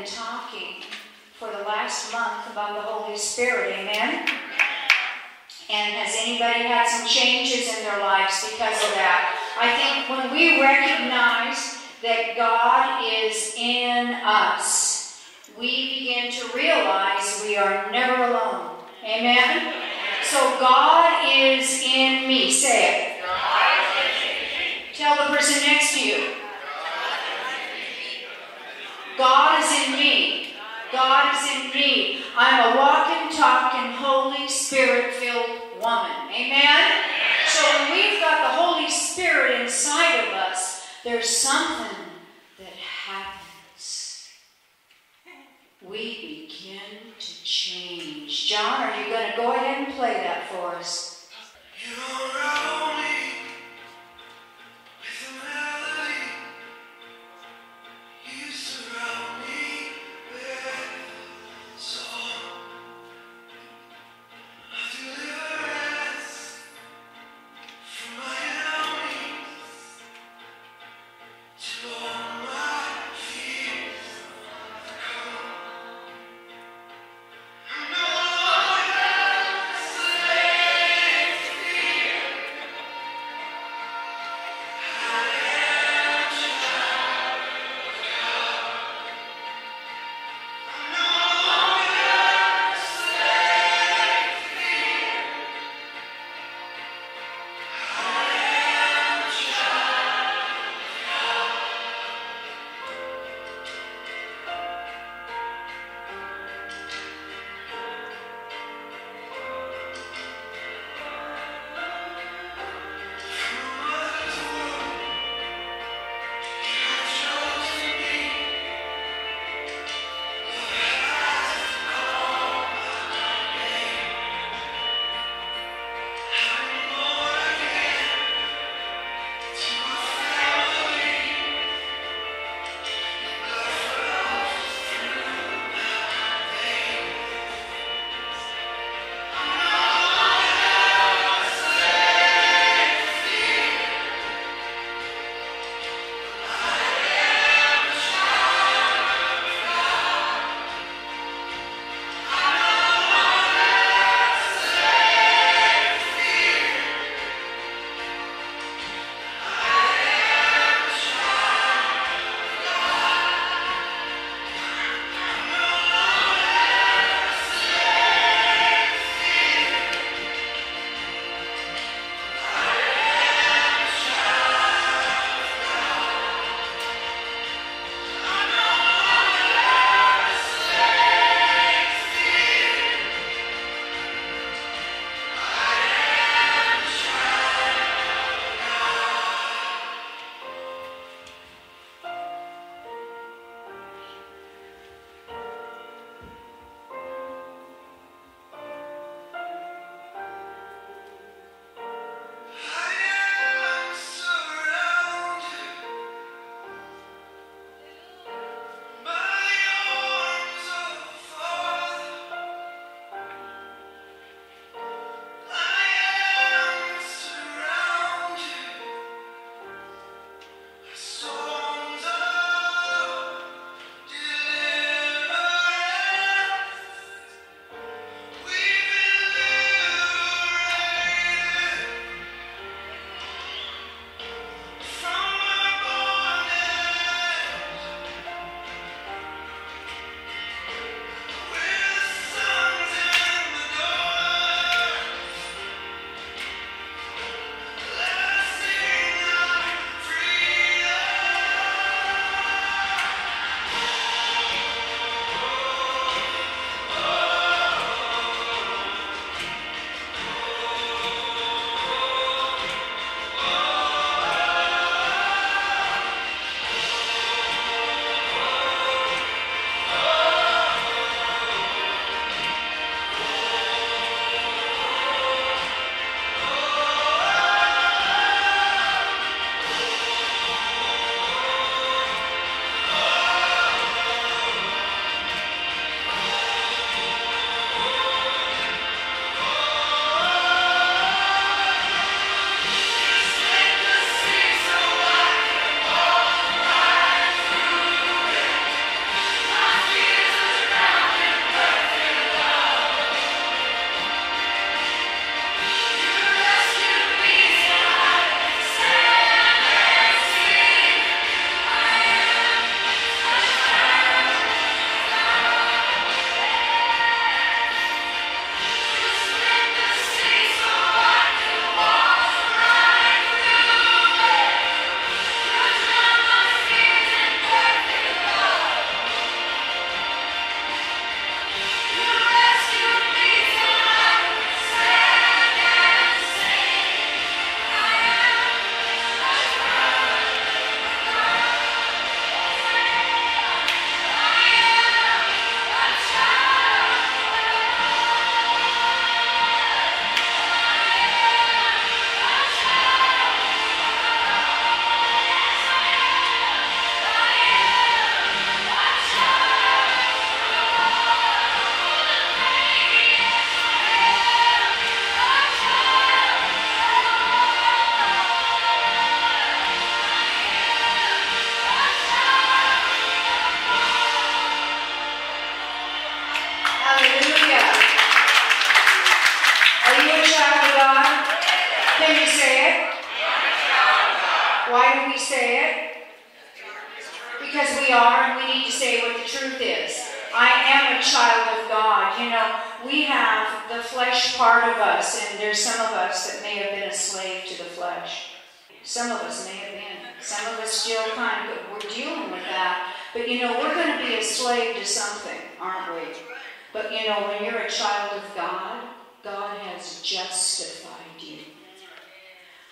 been talking for the last month about the Holy Spirit. Amen? And has anybody had some changes in their lives because of that? I think when we recognize that God is in us, we begin to realize we are never alone. Amen? So God is in me. Say it. Tell the person next to you. God is in me. God is in me. I'm a walking, talking, Holy Spirit filled woman. Amen? So when we've got the Holy Spirit inside of us, there's something that happens. We begin to change. John, are you going to go ahead and play that for us?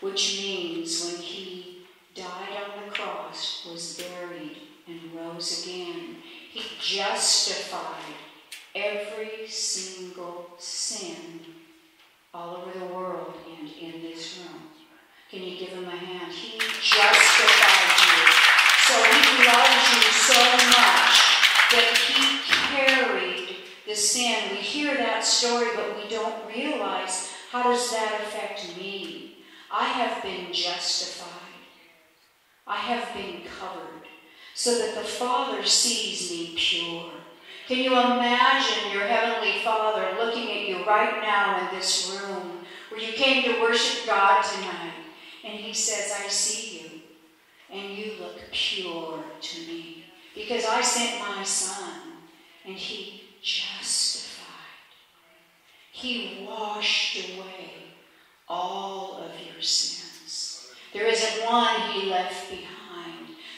Which means when He died on the cross, was buried, and rose again, He justified every single sin all over the world and in this room. Can you give him a hand? He justified you. So he loves you so much that he carried the sin. We hear that story, but we don't realize how does that affect me? I have been justified. I have been covered so that the Father sees me pure. Can you imagine your Heavenly Father looking at you right now in this room where you came to worship God tonight? And He says, I see you, and you look pure to me because I sent my Son, and He justified. He washed away all sins. There isn't one He left behind.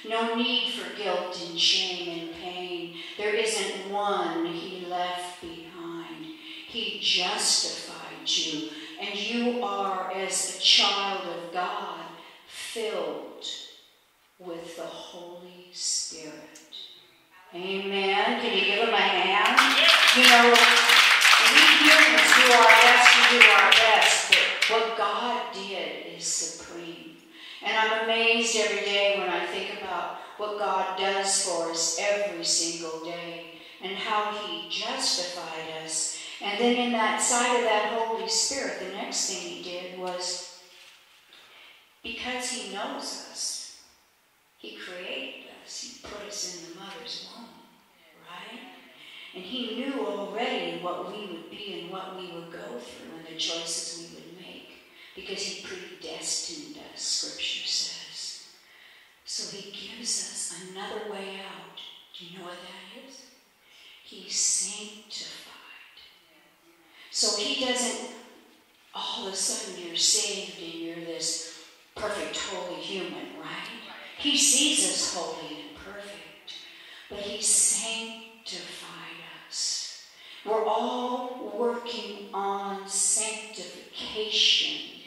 No need for guilt and shame and pain. There isn't one he left behind. He justified you, and you are, as a child of God, filled with the Holy Spirit. Amen. Can you give him a hand? You know, we humans do our best to do our what God did is supreme. And I'm amazed every day when I think about what God does for us every single day and how He justified us. And then in that side of that Holy Spirit, the next thing He did was because He knows us, He created us, He put us in the mother's womb, right? And He knew already what we would be and what we would go through and the choices we because He predestined us, Scripture says. So He gives us another way out. Do you know what that is? He sanctified. So He doesn't, all of a sudden, you're saved and you're this perfect, holy human, right? He sees us holy and perfect, but He sanctified us. We're all working on sanctification.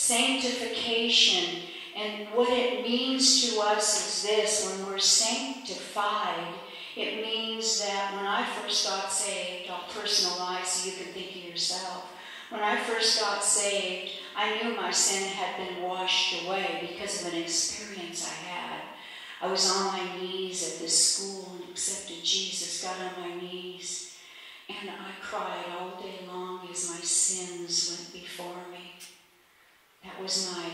Sanctification. And what it means to us is this when we're sanctified, it means that when I first got saved, I'll personalize so you can think of yourself. When I first got saved, I knew my sin had been washed away because of an experience I had. I was on my knees at this school and accepted Jesus, got on my knees, and I cried all day long as my sins went before me. That was my,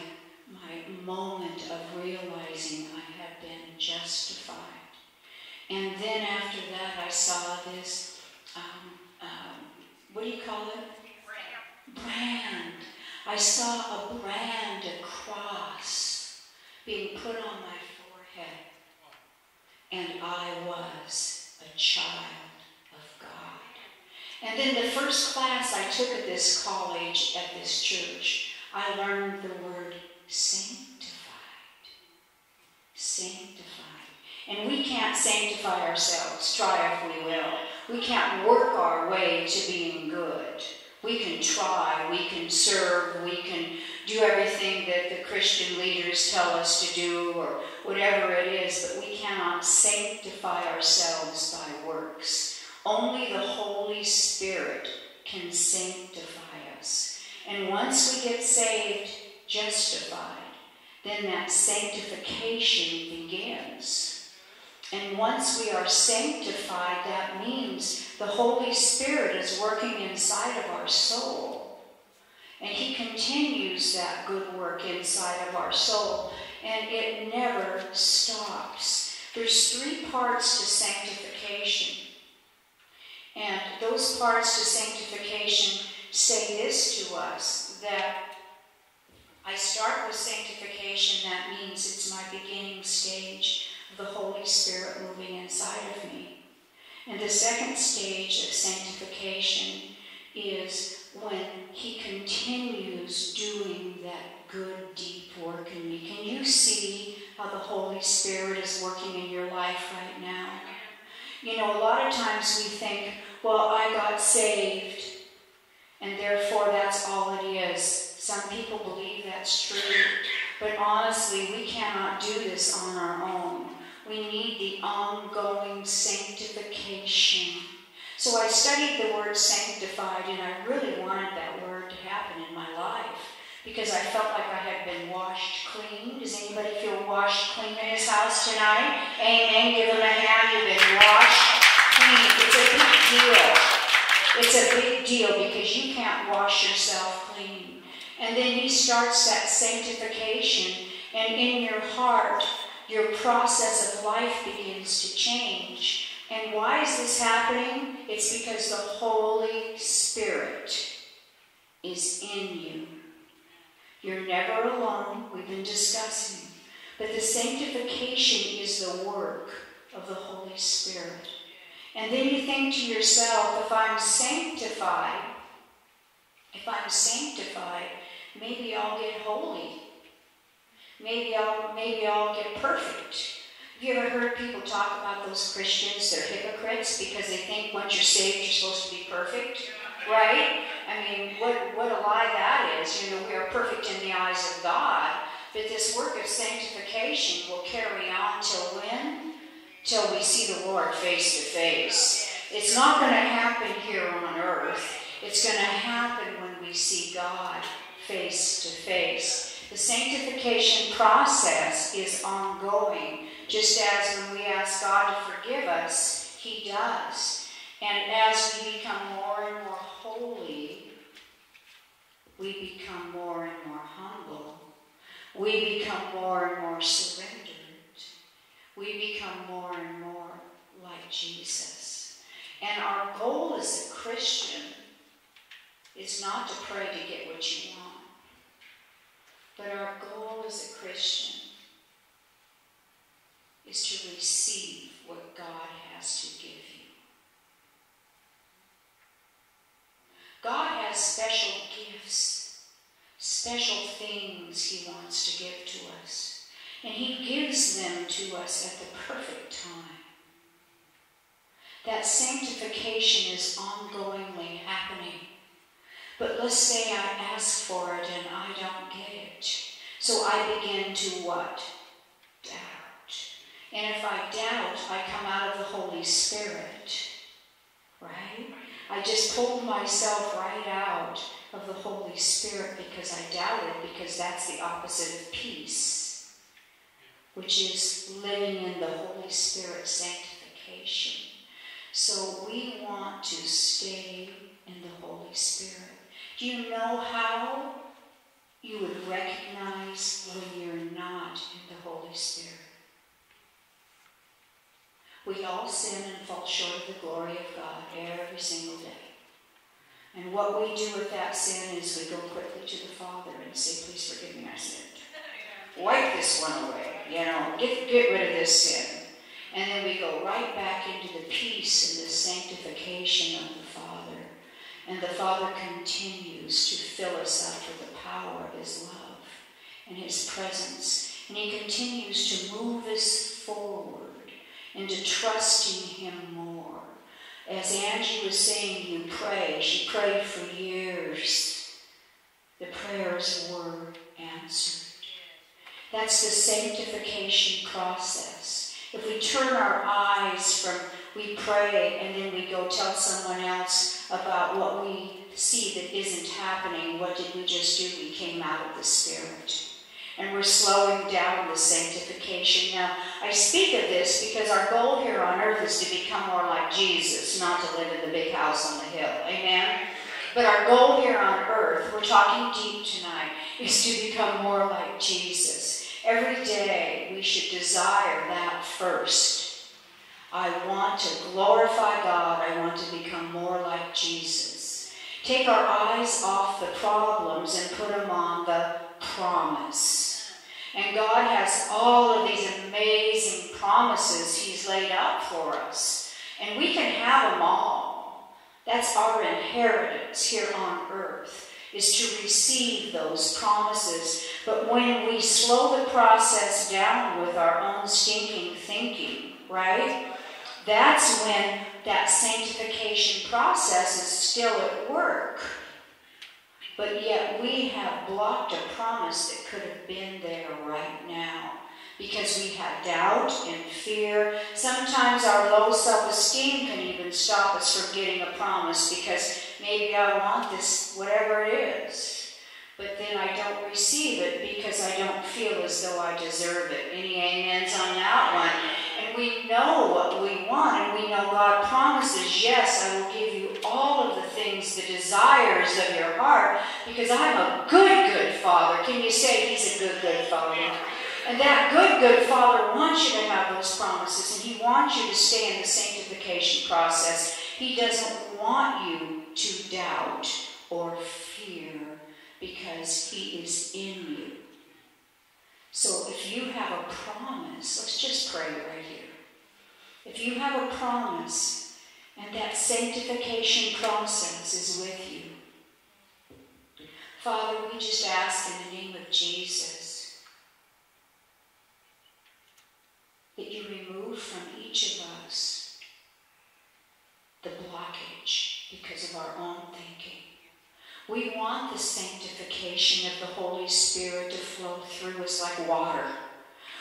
my moment of realizing I had been justified. And then after that, I saw this, um, um, what do you call it? Brand. I saw a brand, a cross, being put on my forehead. And I was a child of God. And then the first class I took at this college, at this church, I learned the word sanctified. Sanctified. And we can't sanctify ourselves, try if we will. We can't work our way to being good. We can try, we can serve, we can do everything that the Christian leaders tell us to do or whatever it is, but we cannot sanctify ourselves by works. Only the Holy Spirit can sanctify us. And once we get saved, justified, then that sanctification begins. And once we are sanctified, that means the Holy Spirit is working inside of our soul. And He continues that good work inside of our soul. And it never stops. There's three parts to sanctification. And those parts to sanctification say this to us that I start with sanctification, that means it's my beginning stage of the Holy Spirit moving inside of me. And the second stage of sanctification is when He continues doing that good, deep work in me. Can you see how the Holy Spirit is working in your life right now? You know, a lot of times we think, well, I got saved, and therefore that's all it is. Some people believe that's true, but honestly, we cannot do this on our own. We need the ongoing sanctification. So I studied the word sanctified, and I really wanted that word to happen in my life because I felt like I had been washed clean. Does anybody feel washed clean in his house tonight? Amen. Give him a hand. You've been washed clean. It's a big deal. It's a big deal because you can't wash yourself clean. And then he starts that sanctification, and in your heart, your process of life begins to change. And why is this happening? It's because the Holy Spirit is in you. You're never alone. We've been discussing. But the sanctification is the work of the Holy Spirit. And then you think to yourself, if I'm sanctified, if I'm sanctified, maybe I'll get holy. Maybe I'll maybe I'll get perfect. Have you ever heard people talk about those Christians? They're hypocrites because they think once you're saved, you're supposed to be perfect, right? I mean, what what a lie that is. You know, we are perfect in the eyes of God, but this work of sanctification will carry on till when? Till we see the Lord face to face. It's not going to happen here on earth. It's going to happen when we see God face to face. The sanctification process is ongoing, just as when we ask God to forgive us, He does. And as we become more and more holy, we become more and more humble. We become more and more surrendered. We become more and more like Jesus. And our goal as a Christian is not to pray to get what you want. But our goal as a Christian is to receive what God has to give you. God has special gifts, special things He wants to give to us. And He gives them to us at the perfect time. That sanctification is ongoingly happening. But let's say I ask for it and I don't get it. So I begin to what? Doubt. And if I doubt, I come out of the Holy Spirit. Right? I just pulled myself right out of the Holy Spirit because I doubted, because that's the opposite of peace, which is living in the Holy Spirit sanctification. So we want to stay in the Holy Spirit. Do you know how you would recognize when you're not in the Holy Spirit? We all sin and fall short of the glory of God every single day. And what we do with that sin is we go quickly to the Father and say, Please forgive me, I sinned. Wipe this one away. You know, get, get rid of this sin. And then we go right back into the peace and the sanctification of the Father. and the Father continues to fill us up with the power of His love and His presence. And He continues to move us forward into trusting Him more. As Angie was saying, you pray. She prayed for years. The prayers were answered. That's the sanctification process. If we turn our eyes from we pray and then we go tell someone else about what we see that isn't happening. What did we just do? We came out of the Spirit. And we're slowing down the sanctification. Now, I speak of this because our goal here on earth is to become more like Jesus, not to live in the big house on the hill. Amen? But our goal here on earth, we're talking deep tonight, is to become more like Jesus. Every day we should desire that first. I want to glorify God. I want to become more like Jesus. Take our eyes off the problems and put them on the promise. And God has all of these amazing promises He's laid out for us. And we can have them all. That's our inheritance here on earth, is to receive those promises. But when we slow the process down with our own stinking thinking, right? That's when that sanctification process is still at work. But yet we have blocked a promise that could have been there right now because we have doubt and fear. Sometimes our low self esteem can even stop us from getting a promise because maybe I want this, whatever it is. But then I don't receive it because I don't feel as though I deserve it. Any amens on that one? And we know what we want, and we know God promises, yes, I will give you all of the things, the desires of your heart, because I'm a good, good Father. Can you say He's a good, good Father? And that good, good Father wants you to have those promises, and He wants you to stay in the sanctification process. He doesn't want you to doubt or fear because He is in you. So if you have a promise, let's just pray right here. If you have a promise and that sanctification process is with you, Father, we just ask in the name of Jesus that you remove from each of us the blockage because of our own thinking. We want the sanctification of the Holy Spirit to flow through us like water.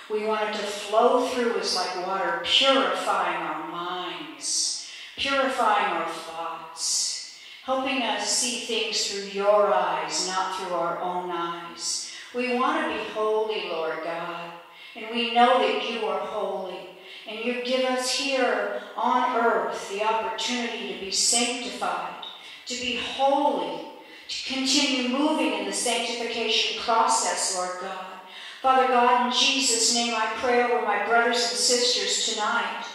We want it to flow through us like water, purifying our minds, purifying our thoughts, helping us see things through your eyes, not through our own eyes. We want to be holy, Lord God, and we know that you are holy. And you give us here on earth the opportunity to be sanctified, to be holy, continue moving in the sanctification process, Lord God. Father God, in Jesus' name, I pray over my brothers and sisters tonight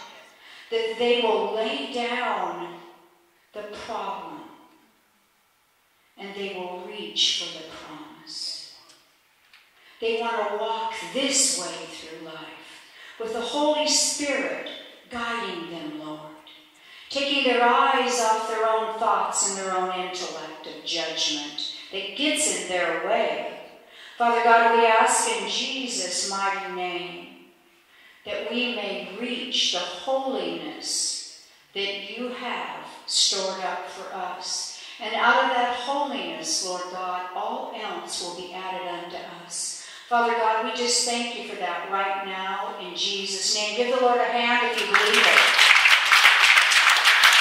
that they will lay down the problem and they will reach for the promise. They want to walk this way through life with the Holy Spirit guiding them, Lord taking their eyes off their own thoughts and their own intellect of judgment that gets in their way. Father God, we ask in Jesus' mighty name that we may reach the holiness that you have stored up for us. And out of that holiness, Lord God, all else will be added unto us. Father God, we just thank you for that right now in Jesus' name. Give the Lord a hand if you believe it.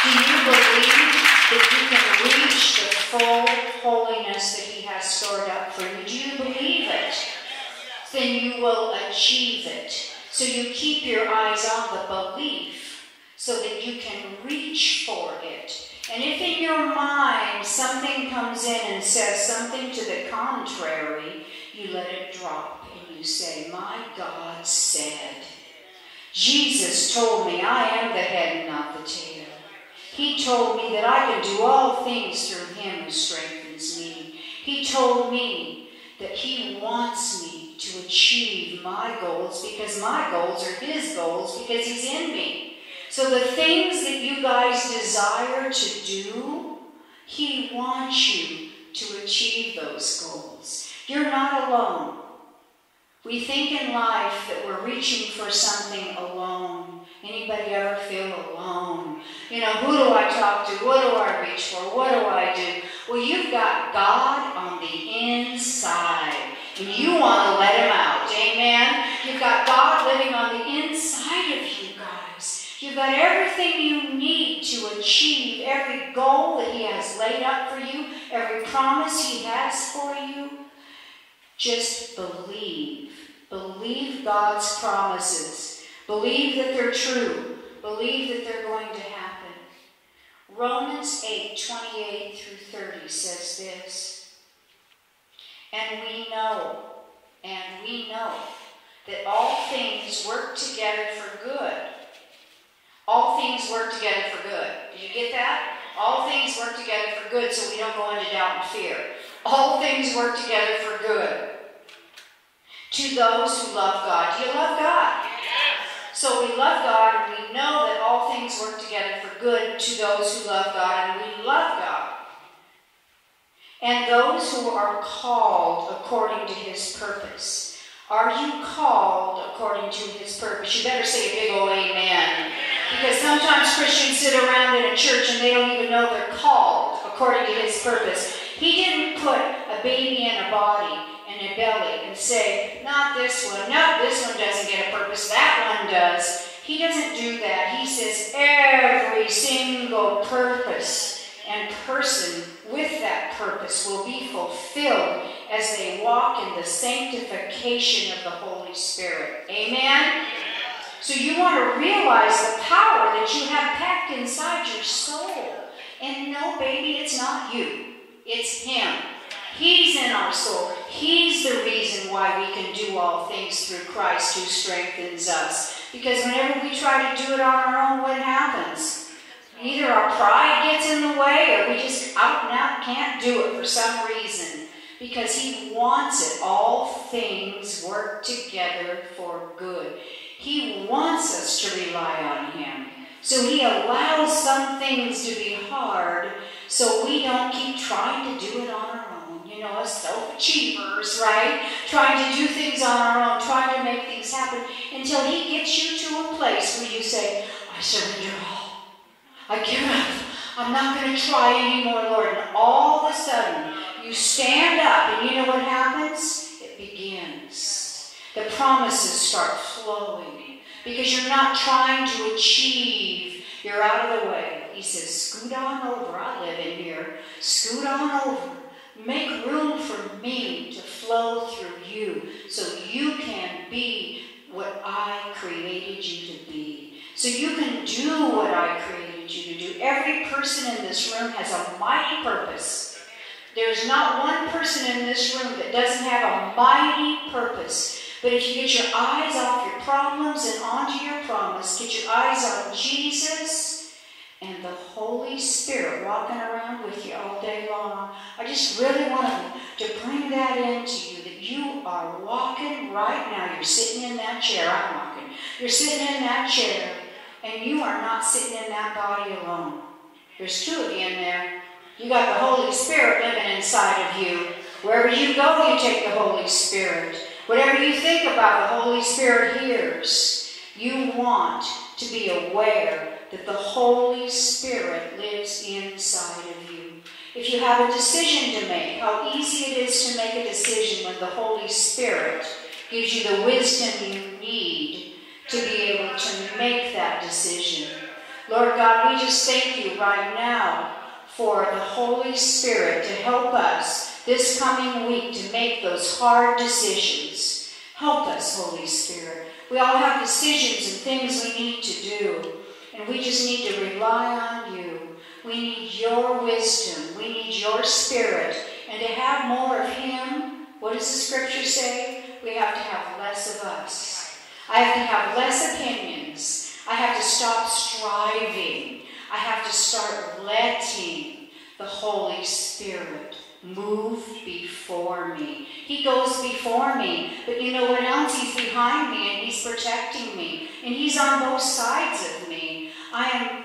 Do you believe that you can reach the full holiness that He has stored up for you? Do you believe it? Then you will achieve it. So you keep your eyes on the belief so that you can reach for it. And if in your mind something comes in and says something to the contrary, you let it drop and you say, My God said. Jesus told me I am the head and not the tail. He told me that I can do all things through him who strengthens me. He told me that he wants me to achieve my goals because my goals are his goals because he's in me. So the things that you guys desire to do, he wants you to achieve those goals. You're not alone. We think in life that we're reaching for something alone. Anybody ever feel alone? You know, who do I talk to? What do I reach for? What do I do? Well, you've got God on the inside, and you want to let Him out. Amen? You've got God living on the inside of you guys. You've got everything you need to achieve every goal that He has laid up for you, every promise He has for you. Just believe. Believe God's promises. Believe that they're true. Believe that they're going to happen. Romans 8 28 through 30 says this. And we know, and we know that all things work together for good. All things work together for good. Did you get that? All things work together for good so we don't go into doubt and fear. All things work together for good to those who love God. Do you love God? So we love God and we know that all things work together for good to those who love God and we love God. And those who are called according to his purpose. Are you called according to his purpose? You better say a big old amen. Because sometimes Christians sit around in a church and they don't even know they're called according to his purpose. He didn't put a baby in a body and a belly and say, not this one, no, this one doesn't get a purpose, that one does. He doesn't do that. He says every single purpose and person with that purpose will be fulfilled as they walk in the sanctification of the Holy Spirit. Amen? So you want to realize the power that you have packed inside your soul. And no, baby, it's not you. It's Him. He's in our soul. He's the reason why we can do all things through Christ who strengthens us. Because whenever we try to do it on our own, what happens? Either our pride gets in the way or we just out and out can't do it for some reason. Because He wants it. All things work together for good. He wants us to rely on Him. So He allows some things to be hard so we don't keep trying to do it on our own. You know, as self achievers, right? Trying to do things on our own, trying to make things happen until He gets you to a place where you say, I surrender all. I give up. I'm not going to try anymore, Lord. And all of a sudden, you stand up, and you know what happens? It begins. The promises start flowing because you're not trying to achieve. You're out of the way. He says, Scoot on over. I live in here. Scoot on over. Make room for me to flow through you so you can be what I created you to be. So you can do what I created you to do. Every person in this room has a mighty purpose. There's not one person in this room that doesn't have a mighty purpose. But if you get your eyes off your problems and onto your promise, get your eyes on Jesus and the Holy Spirit walking around with you all day long, I just really want to bring that into you that you are walking right now. You're sitting in that chair. I'm walking. You're sitting in that chair, and you are not sitting in that body alone. There's two of you in there. You got the Holy Spirit living inside of you. Wherever you go, you take the Holy Spirit. Whatever you think about, the Holy Spirit hears. You want to be aware that the Holy Spirit lives inside of you. If you have a decision to make, how easy it is to make a decision when the Holy Spirit gives you the wisdom you need to be able to make that decision. Lord God, we just thank you right now for the Holy Spirit to help us this coming week to make those hard decisions. Help us, Holy Spirit. We all have decisions and things we need to do, and we just need to rely on you. We need your wisdom. We need your spirit. And to have more of Him, what does the scripture say? We have to have less of us. I have to have less opinions. I have to stop striving. I have to start letting the Holy Spirit move before me. He goes before me, but you know what else? He's behind me and he's protecting me, and he's on both sides of me. I am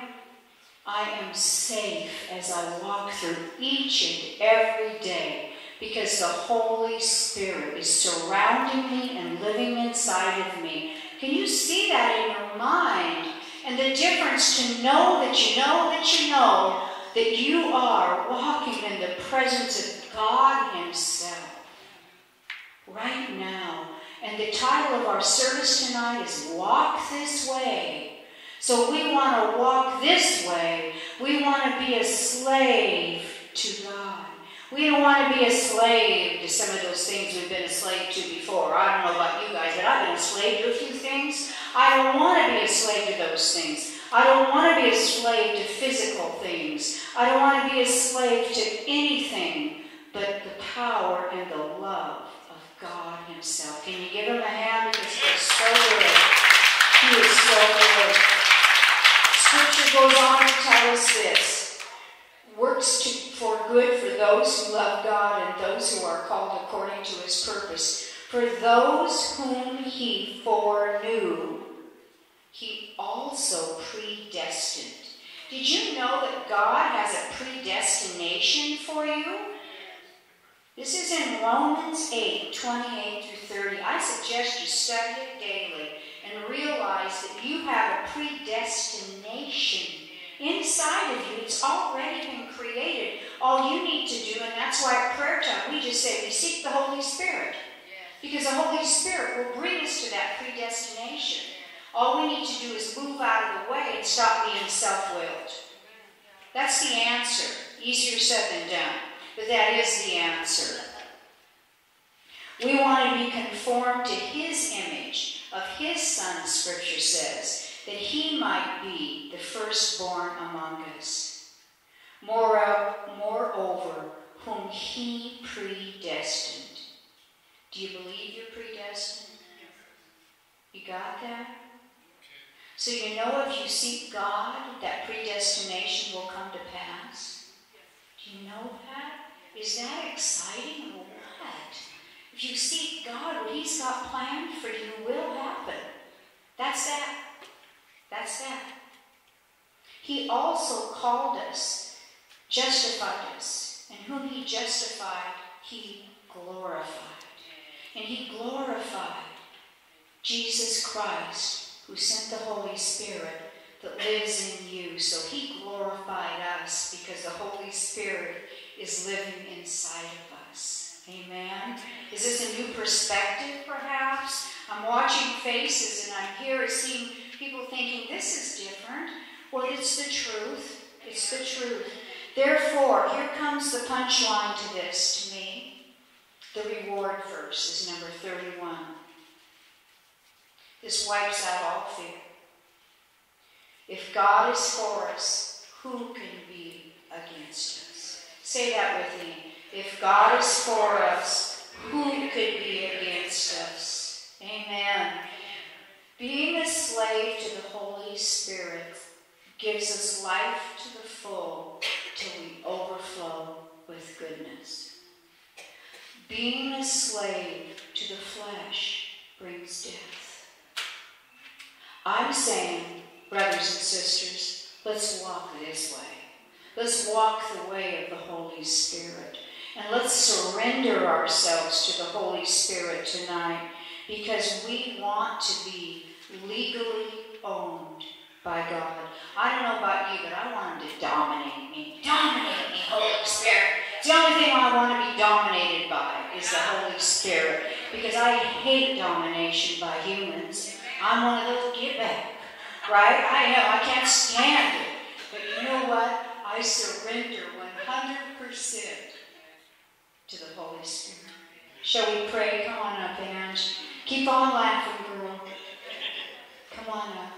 I am safe as I walk through each and every day because the Holy Spirit is surrounding me and living inside of me. Can you see that in your mind? And the difference to know that you know that you know that you are walking in the presence of God Himself right now. And the title of our service tonight is Walk This Way. So we want to walk this way. We want to be a slave to God. We don't want to be a slave to some of those things we've been a slave to before. I don't know about you guys, but I've been a slave to a few things. I don't want to be a slave to those things. I don't want to be a slave to physical things. I don't want to be a slave to anything but the power and the love of God Himself. Can you give Him a hand? Because He is so good. He is so good. Scripture goes on to tell us this works to, for good for those who love God and those who are called according to His purpose. For those whom he foreknew, he also predestined. Did you know that God has a predestination for you? This is in Romans 8 28 through 30. I suggest you study it daily and realize that you have a predestination inside of you. It's already been created. All you need to do, and that's why at prayer time we just say we seek the Holy Spirit. Because the Holy Spirit will bring us to that predestination. All we need to do is move out of the way and stop being self willed. That's the answer. Easier said than done. But that is the answer. We want to be conformed to His image of His Son, Scripture says, that He might be the firstborn among us. Moreover, whom He predestined. Do you believe you're predestined? You got that? So you know if you seek God, that predestination will come to pass. Do you know that? Is that exciting? If you seek God, what He's got planned for you will happen. That's that. That's that. He also called us, justified us, and whom He justified, He glorified. And He glorified Jesus Christ, who sent the Holy Spirit that lives in you. So He glorified us because the Holy Spirit is living inside of us. Amen. Is this a new perspective, perhaps? I'm watching faces and I'm here seeing people thinking this is different. Well, it's the truth. It's the truth. Therefore, here comes the punchline to this to me. The reward verse is number 31. This wipes out all fear. If God is for us, who can be against us? Say that with me. If God is for us, who could be against us? Amen. Being a slave to the Holy Spirit gives us life to the full till we overflow with goodness. Being a slave to the flesh brings death. I'm saying, brothers and sisters, let's walk this way. Let's walk the way of the Holy Spirit. And let's surrender ourselves to the Holy Spirit tonight because we want to be legally owned by God. I don't know about you, but I want Him to dominate me. Dominate me, Holy Spirit. The only thing I want to be dominated by is the Holy Spirit because I hate domination by humans. I'm one of those get back, right? I know, I can't stand it. But you know what? I surrender 100% to the Holy Spirit. Shall we pray? Come on up, Ange. Keep on laughing, girl. Come on up.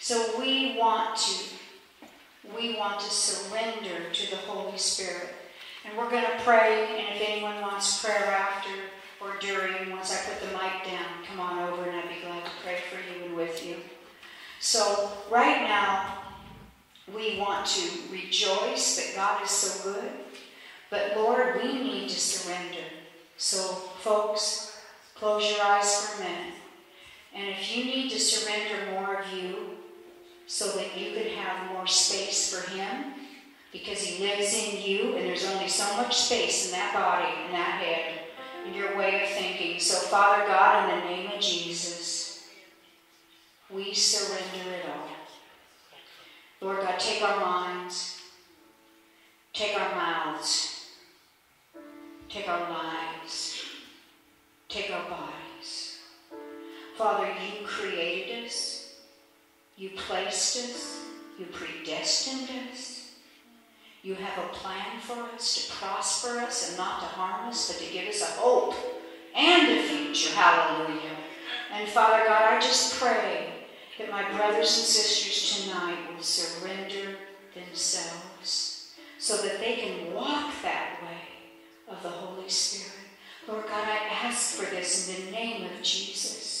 So we want to, we want to surrender to the Holy Spirit. And we're going to pray, and if anyone wants prayer after or during, once I put the mic down, come on over and I'd be glad to pray for you and with you. So right now, we want to rejoice that God is so good. But Lord, we need to surrender. So, folks, close your eyes for a minute. And if you need to surrender more of you so that you could have more space for Him, because He lives in you, and there's only so much space in that body, in that head, in your way of thinking. So, Father God, in the name of Jesus, we surrender it all. Lord God, take our minds, take our mouths, take our lives, take our bodies. Father, you created us, you placed us, you predestined us. You have a plan for us to prosper us and not to harm us, but to give us a hope and a future. Hallelujah. And Father God, I just pray that my brothers and sisters tonight will surrender themselves so that they can walk that way of the Holy Spirit. Lord God, I ask for this in the name of Jesus.